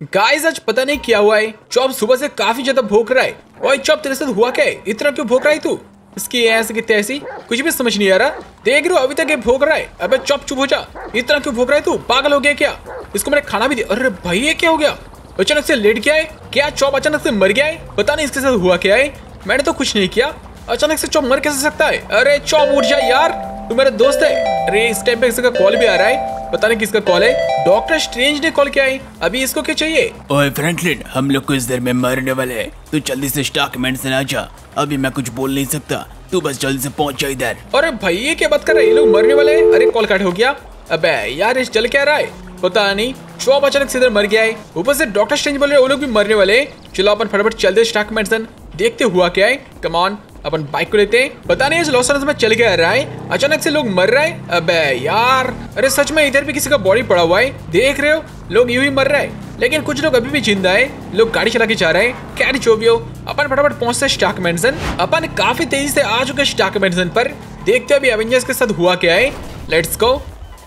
Guys आज पता नहीं क्या हुआ है। चौप सुबह से काफ़ी ज़्यादा भूख रहा है। ओए चौप तेरे साथ हुआ क्या है? इतना क्यों भूख रहा है तू? इसकी ऐसे की तैसी? कुछ भी समझ नहीं आ रहा। देख रहे हो, अभी तक ये भूख रहा है। अबे चौप चुप हो जा। इतना क्यों भूख रहा है तू? पागल हो गया क्या? इसको मैंने खाना भी दिया। अरे भाई, ये क्या हो गया? अचानक से लेट गया है? क्या चौप अचानक से मर गया है? पता नहीं इसके साथ हुआ क्या है। मैंने तो कुछ नहीं किया। अचानक से चौप मर कैसे सकता है? अरे चौप उठ जा यार। तू मेरा दोस्त है। अरे इस टाइम पे किसी का कॉल भी आ रहा है। पता नहीं किसका कॉल है। डॉक्टर स्ट्रेंज ने कॉल किया है। अभी इसको क्या चाहिए? ओए फ्रैंकलिन हम लोग कुछ देर में मरने वाले हैं। तू जल्दी से स्टॉक मेंशन आ जा। अभी मैं कुछ बोल नहीं सकता। तू बस जल्दी से पहुँच जा इधर। अरे भाई ये क्या बात कर रहे हैं? ये लोग मरने वाले हैं? अरे कॉल कट हो गया। अबे यार इस चल क्या रहा है? पता नहीं। चौब अचानक से इधर मर गया है। ऊपर से डॉक्टर स्ट्रेंज बोल रहे वो लोग भी मरने वाले हैं। चलो अपन फटाफट चलते स्टॉक मेंशन देखते हुआ क्या है। कमान अपन बाइक को लेते हैं। पता नहीं इस लॉस एंजल्स में चल के आ रहा है। अचानक से लोग मर रहे हैं। अबे यार, अरे सच में इधर भी किसी का बॉडी पड़ा हुआ है। देख रहे हो, लोग यूँ ही मर रहे हैं। लेकिन कुछ लोग अभी भी ज़िंदा है। लोग गाड़ी चला के जा रहे हैं। क्या भी हो, अपन फटाफट पहुँचते हैं स्टॉक मेंशन अपन काफ़ी तेज़ी से आ चुके स्टॉक मेंशन पर। देखते अभी एवेंजर्स के साथ हुआ क्या है। लेट्स गो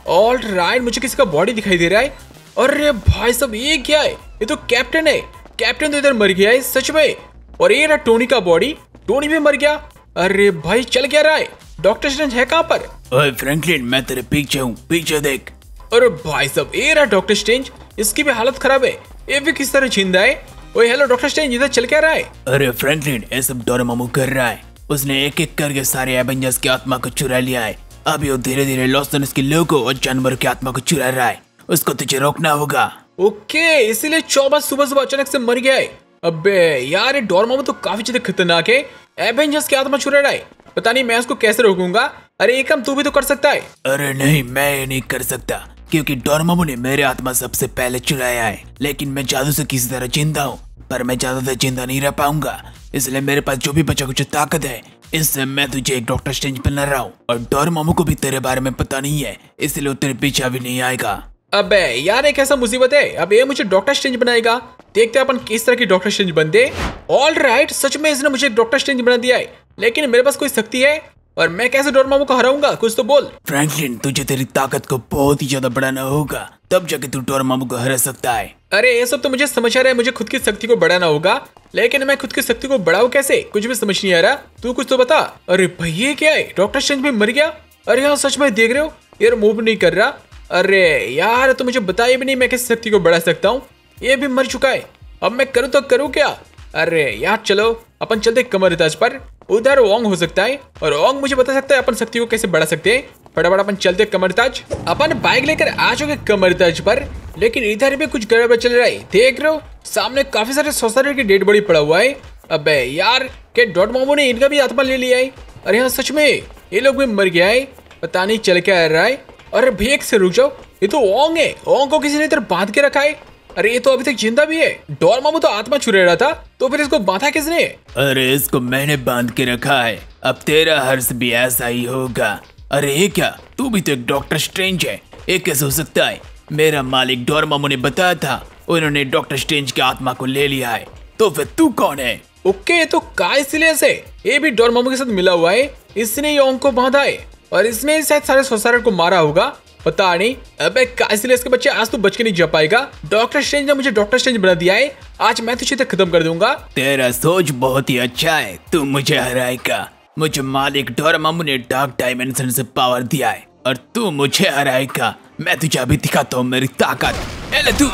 ऑल राइट मुझे किसी का बॉडी दिखाई दे रहा है। अरे भाई सब ये क्या है? ये तो कैप्टन है। कैप्टन तो इधर मर गया है, सच में। और ये रहा टोनी का बॉडी टोनी भी मर गया। अरे भाई चल क्या रहा है? डॉक्टर स्ट्रेंज है कहाँ पर? ओए फ्रैंकलिन मैं तेरे पीछे हूँ। पीछे देख। अरे भाई साहब ये रहा डॉक्टर स्ट्रेंज। इसकी भी हालत खराब है। ये भी किस तरह ज़िंदा है? ओए हेलो डॉक्टर स्ट्रेंज इधर चल क्या रहा है? अरे फ्रैंकलिन ये सब डोरेमोमो कर रहा है। उसने एक एक करके सारे एवेंजर्स की आत्मा को चुरा लिया है। अभी वो धीरे धीरे लॉस एंजल्स के लोगों और जानवरों की आत्मा को चुरा रहा है। उसको तुझे रोकना होगा। ओके इसीलिए चौबा सुबह सुबह अचानक से मर गया है। अबे, यार, ये डोरमोमो तो काफ़ी ज़्यादा खतरनाक है। एवेंजर्स की आत्मा चुरा रहा है। पता नहीं मैं उसको कैसे रोकूँगा। अरे काम तू भी तो कर सकता है। अरे नहीं, मैं ये नहीं कर सकता, क्योंकि डोरमामो ने मेरे आत्मा सबसे पहले चुराया है। लेकिन मैं जादू से किसी तरह ज़िंदा हूँ, पर मैं ज़्यादा देर ज़िंदा नहीं रह पाऊँगा। इसलिए मेरे पास जो भी बचा कुछ ताकत है, इससे मैं तुझे एक डॉक्टर स्ट्रेंज बना रहा हूँ। और डोरमामो को भी तेरे बारे में पता नहीं है, इसलिए वो तेरे पीछे भी नहीं आएगा। अबे यार एक ऐसा मुसीबत है। अब ये मुझे डॉक्टर स्ट्रेंज बनाएगा। देखते हैं अपन किस तरह की डॉक्टर स्ट्रेंज बनते ऑल राइट सच में इसने मुझे डॉक्टर स्ट्रेंज बना दिया है। लेकिन मेरे पास कोई शक्ति है और मैं कैसे डोरमामो को हराऊँगा? कुछ तो बोल। फ्रैंकलिन तुझे तेरी ताकत को बहुत ही ज़्यादा बढ़ाना होगा। तब जाके तू डोरमामो को हरा सकता है। अरे ये सब तो मुझे समझ आ रहा है मुझे खुद की शक्ति को बढ़ाना होगा। लेकिन मैं खुद की शक्ति को बढ़ाऊं कैसे? कुछ भी समझ नहीं आ रहा। तू कुछ तो बता। अरे भाई ये क्या है? डॉक्टर स्ट्रेंज भी मर गया? अरे हाँ सच में देख रहे हो? यार मूव नहीं कर रहा। अरे यार तो मुझे बताया भी नहीं मैं किस शक्ति को बढ़ा सकता हूँ। ये भी मर चुका है। अब मैं करूँ तो करूँ क्या? अरे यार, चलो, अपन चलते कमर ताज पर। उधर ओंग हो सकता है, और ओंग मुझे बता सकता है अपन शक्ति को कैसे बढ़ा सकते हैं। फटाफट अपन चलते कमर ताज अपन बाइक लेकर आ चुके कमर ताज पर, लेकिन इधर भी कुछ गड़बड़ चल रहा है। देख रहे हो, सामने काफ़ी सारे सोसाइटी की डेड बॉडी पड़ा हुआ है। अबे यार के डॉट मोमो ने इनका भी आत्मा ले लिया है? अरे हाँ सच में, ये लोग भी मर गया है। पता नहीं चल क्या रहा है। अरे भैया से रुक जाओ। ये तो ओंग है। ओंग को किसी ने इधर बाँध के रखा है। अरे ये तो अभी तक ज़िंदा भी है। डॉर मामू तो आत्मा छुरे रहा था तो फिर इसको बांधा किसने? अरे इसको मैंने बाँध के रखा है। अब तेरा हर्ष भी ऐसा ही होगा। अरे ये क्या? तू भी तो एक डॉक्टर स्ट्रेंज है। ये कैसे हो सकता है? मेरा मालिक डॉर मामू ने बताया था उन्होंने डॉक्टर स्ट्रेंज की आत्मा को ले लिया है। तो फिर तू कौन है? ओके तो का इसलिए ये भी डॉर मामू के साथ मिला हुआ है। इसने ये ओंग को बांधा है। और इसने शायद सारे सोसाइटी को मारा होगा। पता नहीं। अबे इसलिए इसके बच्चे आज तो बच के नहीं जा पाएगा। डॉक्टर स्ट्रेंज ने मुझे डॉक्टर स्ट्रेंज बना दिया है। आज मैं तुझे तक खत्म कर दूँगा। तेरा सोच बहुत ही अच्छा है। तू मुझे हराएगा मुझे मालिक डोरामामू ने डार्क डायमेंशन से पावर दिया है। और तू मुझे हराएगा मैं तुझे अभी दिखाता हूँ मेरी ताकत। एले तू।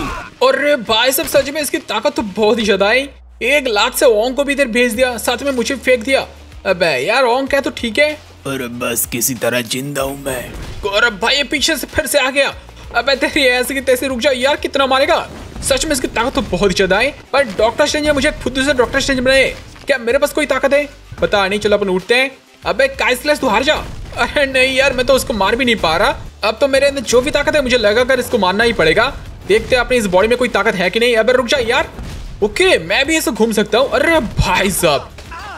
अरे भाई सब सच में इसकी ताकत तो बहुत ही ज़्यादा है। एक लाख से ओंग को भी इधर भेज दिया। साथ में मुझे फेंक दिया। अबे यार ओंग क्या तो ठीक है। और बस किसी तरह ज़िंदा हूँ मैं। गौरव भाई ये पीछे से फिर से आ गया। अबे तेरी ऐसे की तैसे रुक जा यार कितना मारेगा? सच में इसकी ताकत तो बहुत ज़्यादा है, पर डॉक्टर स्ट्रेंज मुझे खुद से डॉक्टर स्ट्रेंज बनाए। क्या मेरे पास कोई ताकत है? पता नहीं, चलो अपन उठते हैं। अबे काइसलेस तू हार जा। अरे नहीं यार, मैं तो उसको मार भी नहीं पा रहा। अब तो मेरे अंदर जो भी ताकत है, मुझे लगा कर इसको मारना ही पड़ेगा। देखते हैं अपनी इस बॉडी में कोई ताकत है कि नहीं। अबे रुक जा यार। ओके, मैं भी ऐसे घूम सकता हूँ। अरे भाई साहब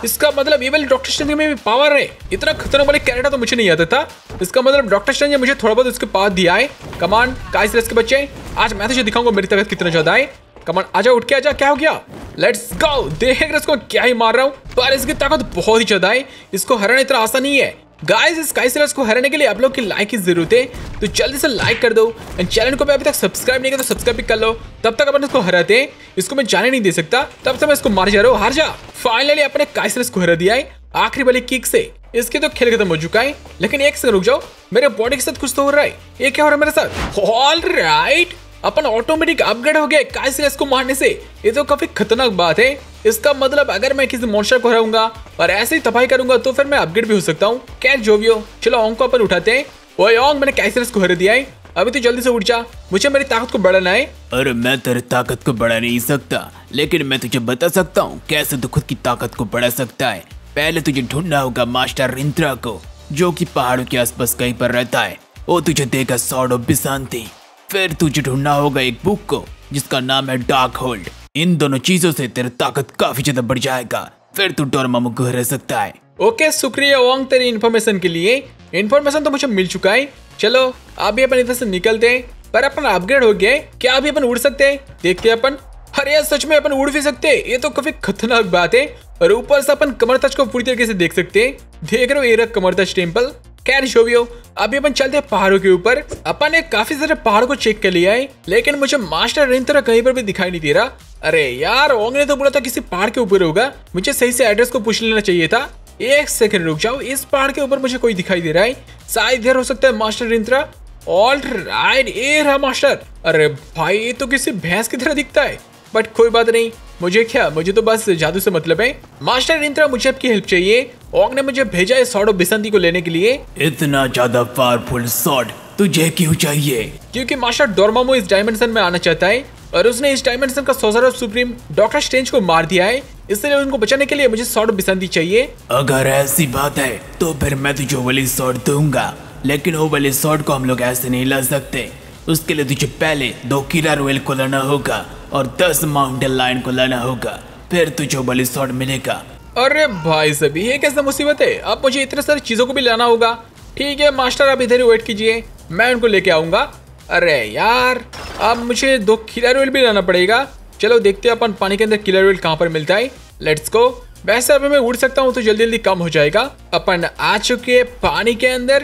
इसका मतलब ये वाले डॉक्टर स्ट्रेंज में भी पावर है। इतना खतरनाक वाले कैरेक्टर तो मुझे नहीं आता था इसका मतलब डॉक्टर स्ट्रेंज ने मुझे थोड़ा बहुत उसके पास दिया है। कमान काइस के बच्चे। आज मैं तुझे दिखाऊँगा मेरी ताकत कितना ज़्यादा है। कमान आजा, उठ के आजा, क्या हो गया? लेट्स गो देख इसको क्या ही मार रहा हूँ। पर इसकी ताकत बहुत ही ज़्यादा है। इसको हराना इतना आसान नहीं है। गाइस इस स्काई को हराने के लिए आप लोग की लाइक की ज़रूरत है तो जल्दी से लाइक कर दो। एंड चैनल को भी अभी तक सब्सक्राइब नहीं किया तो सब्सक्राइब भी कर लो। तब तक अपन इसको हराते हैं। इसको मैं जाने नहीं दे सकता। तब तक मैं इसको मार जा रहा हूँ। हार जा। फाइनली अपने काइसरस को हरा दिया है। आखिरी वाली किक से। इसके तो खेल खत्म हो चुका है। लेकिन एक सेकंड रुक जाओ। मेरे बॉडी के साथ कुछ तो हो रहा है। ये क्या हो रहा है मेरे साथ। ऑल राइट अपन ऑटोमेटिक अपग्रेड हो गया काइसरस को मारने से। ये तो काफ़ी खतरनाक बात है। इसका मतलब अगर मैं किसी मॉन्स्टर को हराऊँगा और ऐसे ही तबाही करूँगा तो फिर मैं अपग्रेड भी हो सकता हूँ। क्या जो भी हो, चलो ओंग को अपन उठाते हैं। ओए ओंग मैंने काइसरस को हरा दिया है। अभी तो जल्दी से उठ जा। मुझे मेरी ताकत को बढ़ाना है। अरे मैं तेरी ताकत को बढ़ा नहीं सकता, लेकिन मैं तुझे बता सकता हूँ कैसे तू खुद की ताकत को बढ़ा सकता है। पहले तुझे ढूंढना होगा मास्टर रिंत्रा को, जो कि पहाड़ों के आसपास कहीं पर रहता है। वो तुझे देगा ऑफ़ बिशांति फिर तुझे ढूंढना होगा एक बुक को, जिसका नाम है डार्क होल्ड इन दोनों चीज़ों से तेरी ताकत काफ़ी ज़्यादा बढ़ जाएगा। फिर तू डोरमामू को रह सकता है। ओके, शुक्रिया ओंग, तेरी इन्फॉर्मेशन के लिए। इन्फॉर्मेशन तो मुझे मिल चुका है। चलो अभी अपन इधर से निकलते हैं। पर अपन अपग्रेड हो गए क्या अभी अपन उड़ सकते हैं? देखते हैं अपन। अरे यार, सच में अपन उड़ भी सकते हैं। ये तो काफ़ी खतरनाक बात है। और ऊपर से अपन कमर तच को पूरी तरीके से देख सकते हैं। देख रहे हो ये कमर तच टेंपल खैर शोभियो अभी अपन चलते हैं पहाड़ों के ऊपर। अपन ने काफ़ी सारे पहाड़ को चेक कर लिया है, लेकिन मुझे मास्टर रेन तरह कहीं पर भी दिखाई नहीं दे रहा। अरे यार ओंग ने तो बोला था किसी पहाड़ के ऊपर होगा। मुझे सही से एड्रेस को पूछ लेना चाहिए था। एक सेकंड रुक जाओ। इस पहाड़ के ऊपर मुझे कोई दिखाई दे रहा है। शायद इधर हो सकता है मास्टर रिंत्रा ऑल राइट ए रहा मास्टर अरे भाई, ये तो किसी भैंस की तरह दिखता है। बट कोई बात नहीं। मुझे क्या? मुझे तो बस जादू से मतलब है। मास्टर इंद्रा मुझे आपकी हेल्प चाहिए। ओंग ने मुझे भेजा है सॉर्ड ऑफ़ बिसंती को लेने के लिए। इतना ज़्यादा पावरफुल सॉर्ड तुझे क्यों चाहिए? क्योंकि मास्टर डोरमामो इस डायमेंशन में आना चाहता है और उसने इस डायमेंशन का sorcerer of supreme Doctor Strange को मार दिया है। इसलिए उनको बचाने के लिए मुझे सॉर्ड बिसंती चाहिए। अगर ऐसी बात है तो फिर मैं तुझे वाली सॉर्ड दूँगा। लेकिन वो वाली सॉर्ड को हम लोग ऐसे नहीं ला सकते। उसके लिए तुझे पहले दो किला रोयल को लाना होगा। और दस माउंटेन लाइन को लाना होगा। फिर तुझे वाली सॉर्ड मिलेगा। अरे भाई सभी ये कैसा मुसीबत है? अब मुझे इतने सारी चीज़ों को भी लाना होगा। ठीक है, मास्टर, आप इधर ही वेट कीजिए। मैं उनको लेके आऊँगा। अरे यार, अब मुझे दो किलर ऑयल भी लाना पड़ेगा। चलो देखते हैं अपन पानी के अंदर किलर ऑयल कहाँ पर मिलता है। लेट्स गो वैसे अभी मैं उड़ सकता हूँ तो जल्दी जल्दी कम हो जाएगा। अपन आ चुके हैं पानी के अंदर।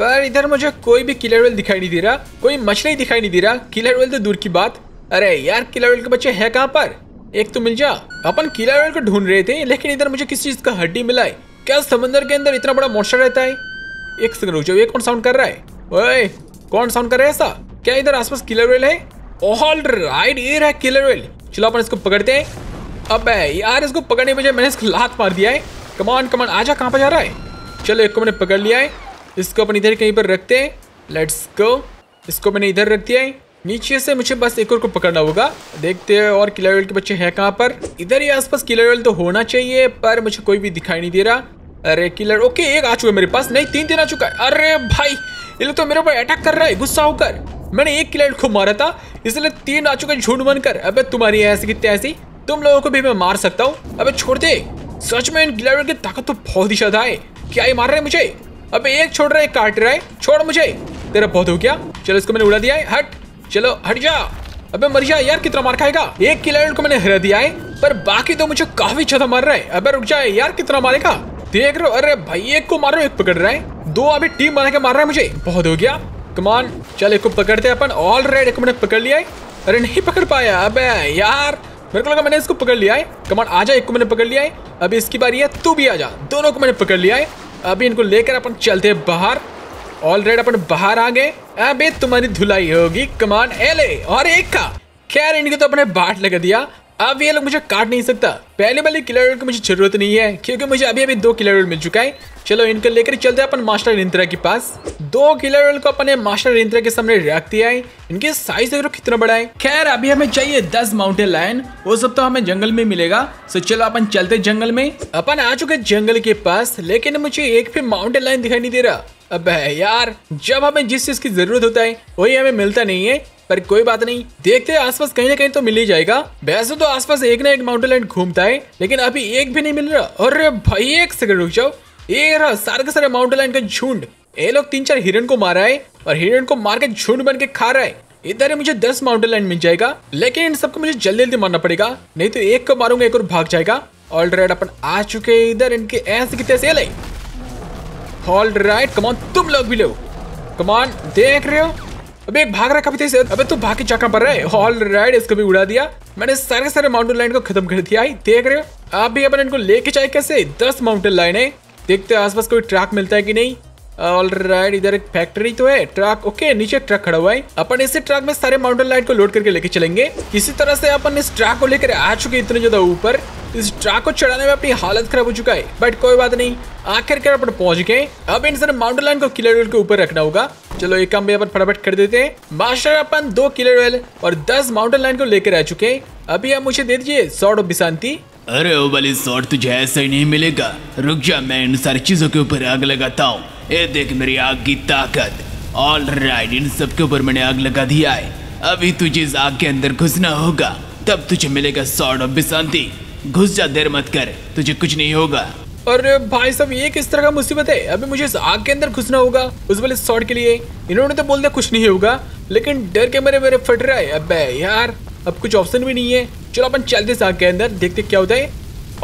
पर इधर मुझे कोई भी किलर ऑयल दिखाई नहीं दे रहा। कोई मछली दिखाई नहीं दे रहा। किलर ऑयल तो दूर की बात। अरे यार किला ऑयल के बच्चे है कहाँ पर? एक तो मिल जा। अपन किला ऑयल को ढूंढ रहे थे, लेकिन इधर मुझे किसी चीज़ का हड्डी मिला है। क्या समंदर के अंदर इतना बड़ा मॉन्स्टर रहता है? एक सेकंड रुक ये कौन साउंड कर रहा है? ओए, कौन साउंड कर रहा है ऐसा? क्या इधर आसपास किलर वेल है? ऑल राइट ये रहा किलर वेल चलो अपन इसको पकड़ते हैं। अब यार, इसको पकड़ने बजाय मैंने इसको लात मार दिया है। कमान कमान आजा, कहाँ पर जा रहा है? चलो, एक को मैंने पकड़ लिया है। इसको अपन इधर कहीं पर रखते हैं। लेट्स गो इसको मैंने इधर रख दिया है। नीचे से मुझे बस एक और को पकड़ना होगा। देखते हैं और वेल के बच्चे हैं कहाँ पर। इधर ही आसपास किलर तो होना चाहिए, पर मुझे कोई भी दिखाई नहीं दे रहा। अरे किलर ओके एक आ चुका है मेरे पास। नहीं, तीन तीन आ चुका है। अरे भाई, ये लोग तो मेरे ऊपर अटैक कर रहा है, गुस्सा होकर। मैंने एक किलर को मारा था, इसलिए तीन आ चुके झूठ बनकर अबे तुम्हारी ऐसी कितनी ऐसी तुम लोगों को भी मैं मार सकता हूँ। अबे छोड़ दे। सच में इन किलर की ताकत तो बहुत ही ज़्यादा है। क्या ये मार रहे मुझे? अबे एक छोड़ रहा है, काट रहा है। छोड़ मुझे। तेरा बहुत हो गया। चलो इसको मैंने उड़ा दिया है। हट। चलो, हट जा अबे, मर जा यार, कितना मार खाएगा? एक किलर को मैंने हरा दिया है, पर बाकी तो मुझे काफ़ी ज़्यादा मार रहा है। अबे, रुक जाए यार, कितना मारेगा? देख रहे हो, अरे भाई, एक को मारो, एक पकड़ रहा है। दो अभी टीम बना के मार रहा है मुझे। बहुत हो गया। कमान चल, एक को पकड़ते अपन। ऑल रेड एक मैंने पकड़ लिया है। अरे, नहीं पकड़ पाया। अबे, यार, मेरे को लगा मैंने इसको पकड़ लिया है। कमान आजा, एक को मैंने पकड़ लिया है। अभी इसकी बारी है, तू भी आजा। दोनों को मैंने पकड़ लिया है। अभी इनको लेकर अपन चलते हैं बाहर। ऑल रेड अपन बाहर आ गए। अबे, तुम्हारी धुलाई होगी। कमान एले और एक का खैर, इनके तो अपने बाट लगा दिया। अब ये लोग मुझे काट नहीं सकता। पहले वाले किलर की मुझे ज़रूरत नहीं है, क्योंकि मुझे अभी अभी दो किलर मिल चुका है। चलो, इनको लेकर चलते हैं अपन मास्टर रिंत्रा के पास। दो किलर को अपने मास्टर रिंत्रा के सामने रख दिया है। इनके साइज़ देखो कितना बड़ा है। खैर, अभी हमें चाहिए दस माउंटेन लायन वो सब तो हमें जंगल में मिलेगा। सो चलो, अपन चलते जंगल में। अपन आ चुके जंगल के पास, लेकिन मुझे एक भी माउंटेन लाइन दिखाई नहीं दे रहा। अब यार, जब हमें जिस चीज़ की ज़रूरत होता है, वही हमें मिलता नहीं है। पर कोई बात नहीं, देखते हैं आसपास कहीं ना कहीं तो मिल ही जाएगा। वैसे तो आसपास एक ना एक माउंटेन लाइन घूमता है, लेकिन अभी एक भी नहीं मिल रहा। अरे भाई, एक सेकंड रुक जाओ। ये रहा सारे के सारे माउंटेन लाइन का झुंड। ये लोग तीन चार हिरन को मारा है, और हिरन को मार के झुंड बन के खा रहा है। इधर ही मुझे दस माउंटेन लाइन मिल जाएगा, लेकिन इन सबको मुझे जल्दी जल्दी मारना पड़ेगा, नहीं तो एक को मारूँगा, एक और भाग जाएगा। ऑलरेडी अपन आ चुके हैं इधर, इनके ऐसे की तैसे ले ऑल राइट कमान तुम लोग भी लो। कमान देख रहे हो? अबे, एक भाग रहा काफ़ी तेज अबे, तू भाग के चाका पर रहे ऑल राइट इसको भी उड़ा दिया। मैंने सारे सारे माउंटेन लाइन को खत्म कर दिया। देख रहे हो? आप भी अपन इनको लेके जाए कैसे? दस माउंटेन लाइन है। देखते हैं आसपास कोई ट्रैक मिलता है कि नहीं। ऑल राइट इधर एक फैक्ट्री तो है। ट्रक ओके नीचे ट्रक खड़ा हुआ है। अपन इसी ट्रक में सारे माउंटेन लाइट को लोड करके लेके चलेंगे। किसी तरह से अपन इस ट्रक को लेकर आ चुके इतने ज़्यादा ऊपर। इस ट्रक को चढ़ाने में अपनी हालत खराब हो चुका है। बट कोई बात नहीं। आखिरकार अपन पहुँच गए। अब इन सारे माउंटेन लाइन को किलर के ऊपर रखना होगा। चलो एक काम भी अपन फटाफट कर देते हैं। मास्टर अपन दो किलर और दस माउंटेन लाइन को लेकर आ चुके हैं। अभी आप मुझे दे दीजिए सॉर्ड ऑफ़ बिशांति अरे ओ वाली शॉट तुझे ऐसा ही नहीं मिलेगा। रुक जा, मैं इन सारी चीज़ों के ऊपर आग लगाता हूँ। ये देख मेरी आग की ताकत। ऑल राइट इन सब के ऊपर मैंने आग लगा दिया है। अभी तुझे इस आग के अंदर घुसना होगा। तब तुझे मिलेगा सॉर्ड ऑफ़ बिशांति घुस जा, देर मत कर। तुझे कुछ नहीं होगा। अरे भाई साहब, ये किस तरह का मुसीबत है? अभी मुझे इस आग के अंदर घुसना होगा, उस वाले शॉट के लिए। इन्होंने तो बोल दिया कुछ नहीं होगा, लेकिन डर के मेरे मेरे फट रहा है। अब यार, अब कुछ ऑप्शन भी नहीं है। चलो अपन चलते इस आग के अंदर, देखते क्या होता है।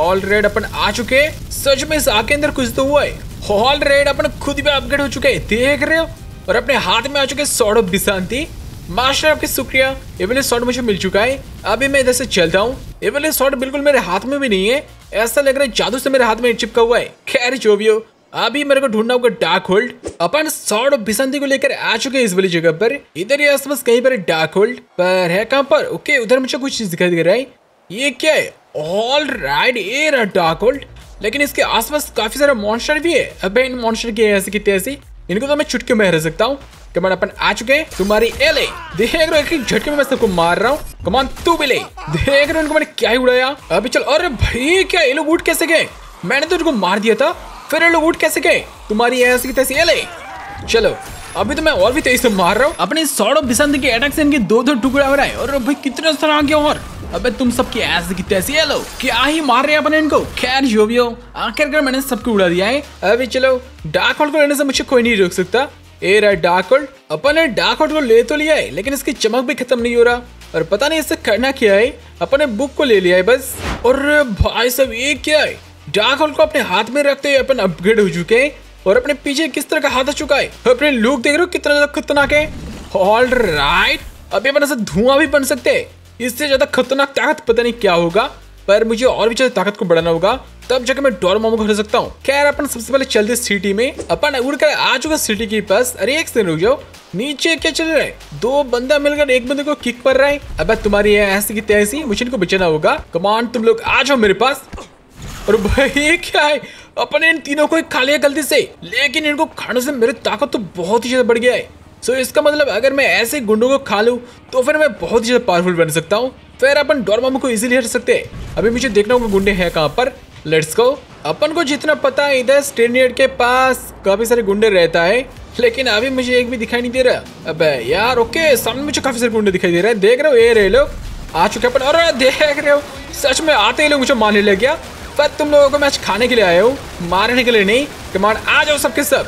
ऑल रेड अपन आ चुके सच में इस आग के अंदर कुछ तो हुआ है। ऑल रेड अपन खुद भी अपग्रेड हो चुके हैं। देख रहे हो? और अपने हाथ में आ चुके सॉर्ड ऑफ़ बिशांति मास्टर आपके शुक्रिया ये वाले शॉट मुझे मिल चुका है। अभी मैं इधर से चलता हूँ। ये वाले शॉट बिल्कुल मेरे हाथ में भी नहीं है। ऐसा लग रहा है जादू से मेरे हाथ में चिपका हुआ है। खैर जो भी हो अभी मेरे को ढूंढना होगा डार्क होल्ड अपन सॉर्ड ऑफ़ बिसंती को लेकर आ चुके हैं इस वाली जगह पर। इधर ही आसपास कहीं पर डार्क होल्ड पर है। कहाँ पर? ओके, उधर मुझे कुछ चीज़ दिखाई दे रहा है। ये क्या है? ऑल राइट ये रहा डार्क होल्ड लेकिन इसके आसपास काफ़ी सारे मॉन्स्टर भी है। अबे इन मॉन्स्टर की ऐसे कितने ऐसी इनको तो मैं चुटके में रह सकता हूँ। कमान अपन आ चुके हैं तुम्हारी एले देख रहे हो झटके में मैं सबको मार रहा हूँ। कमान तू भी ले। देख रहे हो इनको मैंने क्या ही उड़ाया। अभी चल, अरे भाई, क्या ये लोग उठ कैसे गए? मैंने तो इनको मार दिया था, फिर ये लोग उठ कैसे गए? तुम्हारी ऐसी तैसी एले चलो, अभी तो मैं और भी तेज से मार रहा हूँ। अपने सौड़ बिसंत के अटैक से इनके दो दो टुकड़े हो रहे हैं और भाई, कितने सर आ गया और। अबे तुम सबकी ऐसे की तैसी है लो क्या ही मार रहे हैं अपने इनको? खैर, जो भी हो, आखिरकार मैंने सबको उड़ा दिया है। अभी चलो डार्क होल्ड को लेने से मुझे कोई नहीं रोक सकता। ए रहा डार्क होल्ड अपन ने डार्क होल्ड को ले तो लिया है, लेकिन इसकी चमक भी खत्म नहीं हो रहा। और पता नहीं इससे करना क्या है। अपन ने बुक को ले लिया है बस। और भाई सब ये क्या है? डार्क होल्ड को अपने हाथ में रखते हुए अपन अपग्रेड हो चुके हैं। और अपने पीछे किस तरह का हाथ आ चुका है? अपने लुक देख रहे हो कितना ज़्यादा खतरनाक है। ऑल राइट अभी अपन ऐसा धुआँ भी बन सकते हैं। इससे ज़्यादा खतरनाक ताकत पता नहीं क्या होगा। पर मुझे और भी ज़्यादा ताकत को बढ़ाना होगा, तब जाकर मैं डोरमोमो को हटा सकता हूँ। खैर, अपन सबसे पहले चलते सिटी में। अपन उड़कर आ चुका सिटी के पास। अरे, एक सेकंड रुक जाओ। नीचे क्या चल रहा है? दो बंदा मिलकर एक बंदे को किक कर रहा है। अब तुम्हारी ऐसी की तैसी, मुझे इनको बचाना होगा। कमान तुम लोग आ जाओ मेरे पास। और भाई क्या है? अपने इन तीनों को खा लिया गलती से। लेकिन इनको खाने से मेरी ताकत तो बहुत ही ज़्यादा बढ़ गया है। सो so, इसका मतलब अगर मैं ऐसे गुंडों को खा लूँ तो फिर मैं बहुत ही ज़्यादा पावरफुल बन सकता हूँ। फिर अपन डोरमामो को इजीली हट सकते हैं। अभी मुझे देखना होगा गुंडे हैं कहाँ पर। लेट्स गो अपन को जितना पता है इधर स्टेनियड के पास काफ़ी सारे गुंडे रहता है। लेकिन अभी मुझे एक भी दिखाई नहीं दे रहा। अब यार ओके सामने मुझे काफ़ी सारे गुंडे दिखाई दे रहे हैं। देख रहे हो ये रहे लोग। आ चुके अपन। और देख रहे हो सच में आते ही लोग मुझे मारने लग गया। पर तुम लोगों को मैं आज खाने के लिए आया हूँ। मारने के लिए नहीं कमान आ जाओ सबके सब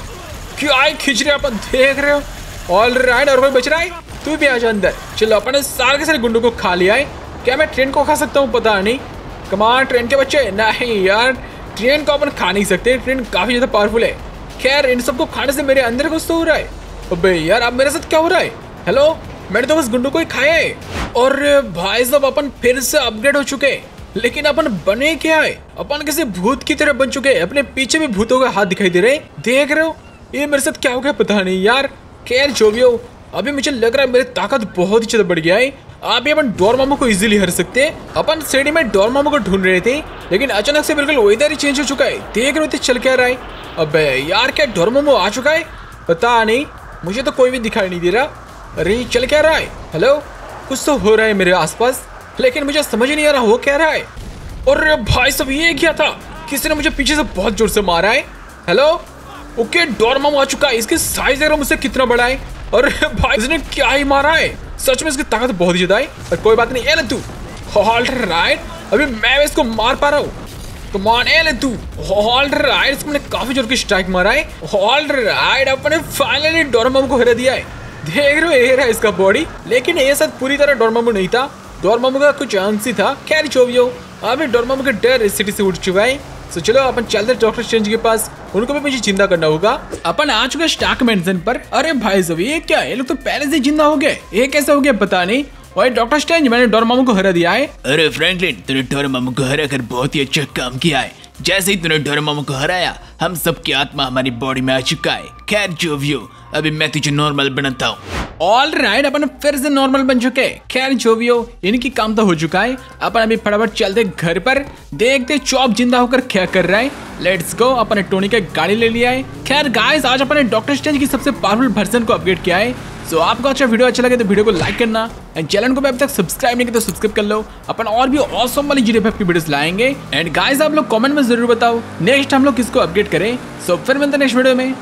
क्यों आए खींच रहे अपन? देख रहे हो। ऑल राइट और कोई बच रहा है? तू भी आ जाओ अंदर। चलो, अपने सारे के सारे गुंडों को खा लिया है क्या मैं ट्रेन को खा सकता हूँ? पता नहीं। कमान ट्रेन के बच्चे। नहीं यार, ट्रेन को अपन खा नहीं सकते। ट्रेन काफ़ी ज़्यादा पावरफुल है। खैर, इन सबको खाने से मेरे अंदर कुछ तो हो रहा है। अबे यार, अब मेरे साथ क्या हो रहा है? हेलो मैंने तो बस गुंडों को ही खाया है। और भाई साहब, अपन फिर से अपग्रेड हो चुके हैं। लेकिन अपन बने क्या है? अपन किसी भूत की तरह बन चुके हैं। अपने पीछे भी भूतों का हाथ दिखाई दे रहे देख रहे हो? ये मेरे साथ क्या हो गया पता नहीं यार। खैर जो भी हो अभी मुझे लग रहा है मेरी ताकत बहुत ही ज़्यादा बढ़ गया है। आप अभी अपन डोर डोरमामो को इजीली हर सकते हैं। अपन सीढ़ी में डोरमामो को ढूंढ रहे थे, लेकिन अचानक से बिल्कुल वेदर ही चेंज हो चुका है। देख रहे थे चल क्या रहा है। अब यार, क्या डोर डोरमामो आ चुका है? पता नहीं, मुझे तो कोई भी दिखाई नहीं दे रहा। अरे, चल क्या रहा है? हेलो कुछ तो हो रहा है मेरे आसपास, लेकिन मुझे समझ नहीं आ रहा हो क्या रहा है। और भाई सब ये क्या था? किसी ने मुझे पीछे से बहुत ज़ोर से मारा है। हेलो ओके डोरमामो आ चुका है। इसकी साइज़ देख रहा मुझसे कितना बड़ा है और भाई, इसने क्या ही मारा है? सच में इसकी ताकत बहुत ही ज़्यादा है। पर कोई बात नहीं, ए राइट अभी मैं इसको मार पा रहा हूँ। ए तू राइट काफ़ी ज़ोर की स्ट्राइक मारा है। राइट अपने फाइनली को हरा दिया है। देख रहे हो रहा इसका बॉडी लेकिन ये पूरी तरह नहीं था। डोरमामो का कुछ अंश ही था। खैर हो, अभी डोरमामो का डर इस सिटी से उठ चुका है। तो चलो, अपन चलते डॉक्टर चेंज के पास। उनको भी मुझे ज़िंदा करना होगा। अपन आ चुके स्टाक मेंशन पर। अरे भाई साहब, ये क्या ये लोग तो पहले से ज़िंदा हो गए। ये कैसे हो गया पता नहीं। वही डॉक्टर स्ट्रेंज मैंने डोरमामू को हरा दिया है। अरे फ्रैंकलिन तूने मामू को हरा कर बहुत ही अच्छा काम किया है। जैसे ही तूने मामू को हराया, हम सबकी आत्मा हमारी बॉडी में आ चुका है। खैर, जो भी हो अभी मैं तुझे नॉर्मल बनाता हूँ। ऑल राइट अपन फिर से नॉर्मल बन चुके खैर जो भी हो इनकी काम तो हो चुका है। अपन अभी फटाफट चलते घर पर। देखते चॉप ज़िंदा होकर क्या कर रहा है। लेट्स गो अपन टोनी का गाड़ी ले लिया है। खैर गाइस आज अपन डॉक्टर स्ट्रेंज की सबसे पावरफुल वर्जन को अपग्रेड किया है। सो आपको अच्छा वीडियो अच्छा लगे तो वीडियो को लाइक करना। एंड चैनल को भी अभी तक सब्सक्राइब नहीं किया तो सब्सक्राइब कर लो। अपन और भी ऑसम वाली जी की वीडियोस लाएँगे। एंड गाइस आप लोग कमेंट में ज़रूर बताओ। नेक्स्ट हम लोग किसको अपडेट करें? सो फिर मिलते नेक्स्ट वीडियो में।